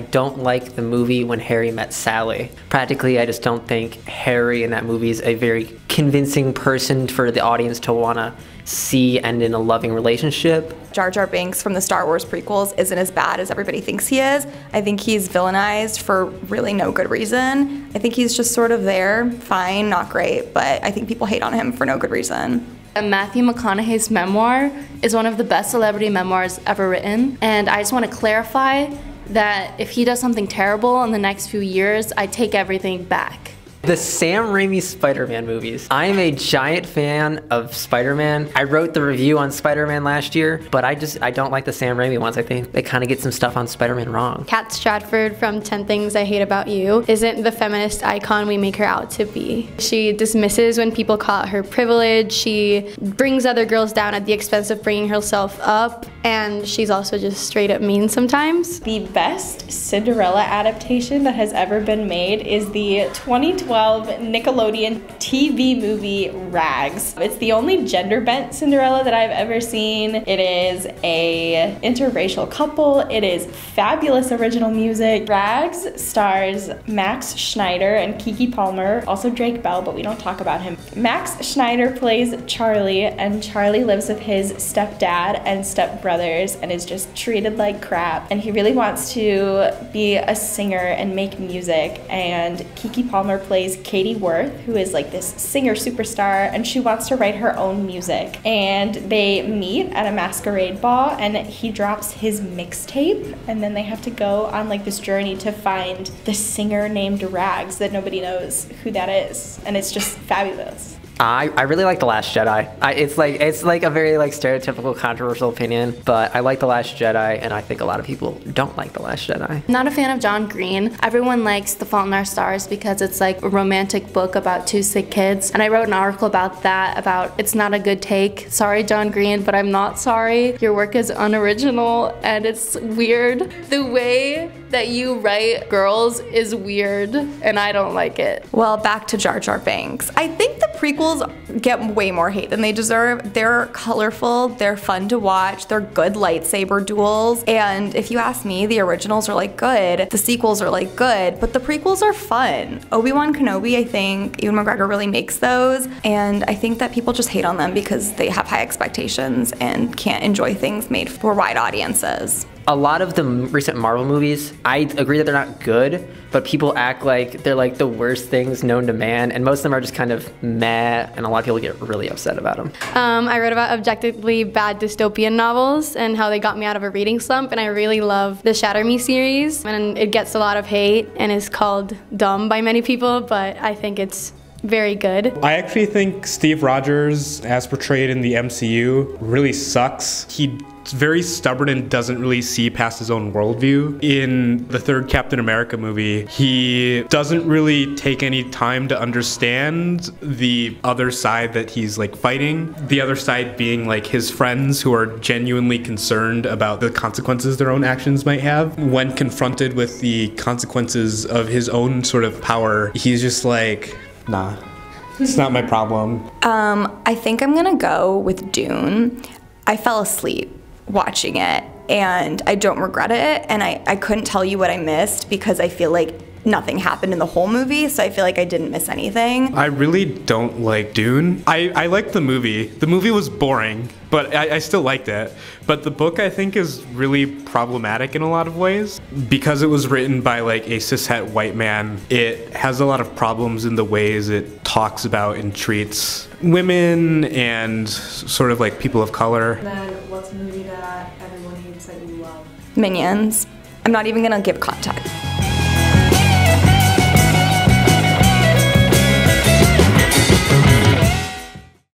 don't like the movie When Harry Met Sally. Practically, I just don't think Harry in that movie is a very convincing person for the audience to want to see end in a loving relationship. Jar Jar Binks from the Star Wars prequels isn't as bad as everybody thinks he is. I think he's villainized for really no good reason. I think he's just sort of there, fine, not great, but I think people hate on him for no good reason. Matthew McConaughey's memoir is one of the best celebrity memoirs ever written, and I just want to clarify that if he does something terrible in the next few years, I take everything back. The Sam Raimi Spider-Man movies. I am a giant fan of Spider-Man. I wrote the review on Spider-Man last year, but I just I don't like the Sam Raimi ones. I think they kind of get some stuff on Spider-Man wrong. Kat Stratford from 10 Things I Hate About You isn't the feminist icon we make her out to be. She dismisses when people call out her privilege. She brings other girls down at the expense of bringing herself up, and she's also just straight up mean sometimes. The best Cinderella adaptation that has ever been made is the 2012 Nickelodeon TV movie Rags. It's the only gender bent Cinderella that I've ever seen. It is a interracial couple. It is fabulous original music. Rags stars Max Schneider and Keke Palmer, also Drake Bell, but we don't talk about him. Max Schneider plays Charlie, and Charlie lives with his stepdad and stepbrothers and is just treated like crap. And he really wants to be a singer and make music. And Keke Palmer plays plays Kadee Worth, who is like this singer superstar, and she wants to write her own music. And they meet at a masquerade ball, and he drops his mixtape, and then they have to go on like this journey to find the singer named Rags that nobody knows who that is. And it's just fabulous. I, I really like The Last Jedi. I, it's like it's like a very like stereotypical controversial opinion, but I like The Last Jedi and I think a lot of people don't like The Last Jedi. Not a fan of John Green. Everyone likes The Fault in Our Stars because it's like a romantic book about two sick kids. And I wrote an article about that about it's not a good take. Sorry John Green, but I'm not sorry. Your work is unoriginal and it's weird. The way that you write girls is weird and I don't like it. Well, back to Jar Jar Binks. I think the prequels get way more hate than they deserve. They're colorful, they're fun to watch, they're good lightsaber duels, and if you ask me, the originals are like good, the sequels are like good, but the prequels are fun. Obi-Wan Kenobi, I think Ewan McGregor really makes those, and I think that people just hate on them because they have high expectations and can't enjoy things made for wide audiences a lot of the recent Marvel movies, I agree that they're not good, but people act like they're like the worst things known to man, and most of them are just kind of meh, and a lot of people get really upset about them. Um, I wrote about objectively bad dystopian novels and how they got me out of a reading slump, and I really love the Shatter Me series, and it gets a lot of hate and is called dumb by many people, but I think it's very good. I actually think Steve Rogers, as portrayed in the MCU, really sucks. He very stubborn and doesn't really see past his own worldview. In the third Captain America movie, he doesn't really take any time to understand the other side that he's like fighting. The other side being like his friends who are genuinely concerned about the consequences their own actions might have. When confronted with the consequences of his own sort of power, he's just like, nah. It's not my problem. Um, I think I'm gonna go with Dune. I fell asleep watching it and I don't regret it and I, I couldn't tell you what I missed because I feel like nothing happened in the whole movie, so I feel like I didn't miss anything. I really don't like Dune. I, I like the movie. The movie was boring, but I, I still liked it. But the book I think is really problematic in a lot of ways. Because it was written by like a cishet white man, it has a lot of problems in the ways it talks about and treats women and sort of like people of color. Then what's a movie that everyone hates that you love? Minions. I'm not even gonna give context.